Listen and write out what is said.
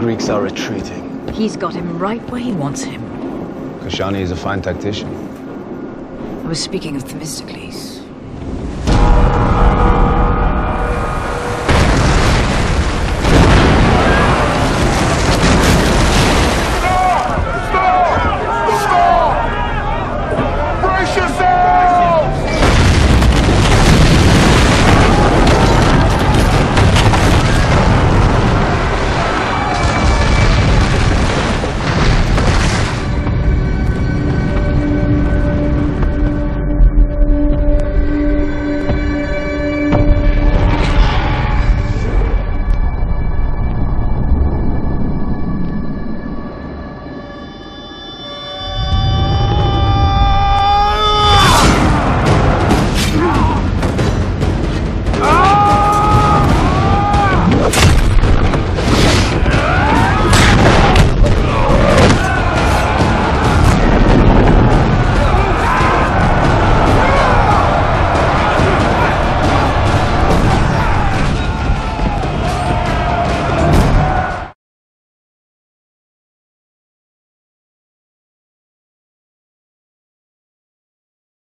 Greeks are retreating. He's got him right where he wants him. Kashani is a fine tactician. I was speaking of Themistocles.